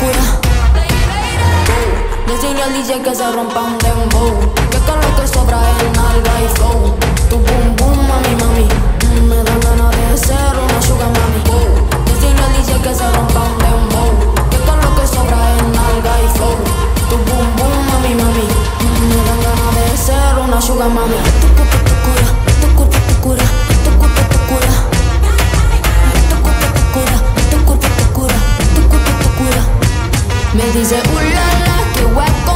cura. Decirle al DJ que se rompa un dembow. Que con lo que sobra es nalga y flow. Tu boom boom, mami, mami. Mm, Me dan ganas de ser una sugar mami. Decirle al DJ que se rompa un dembow. Que con lo que sobra es nalga y flow. Tu boom boom, mami, mami. Mm, Me dan ganas de ser una sugar mami. Me dice, uh, la, la, qué guapo.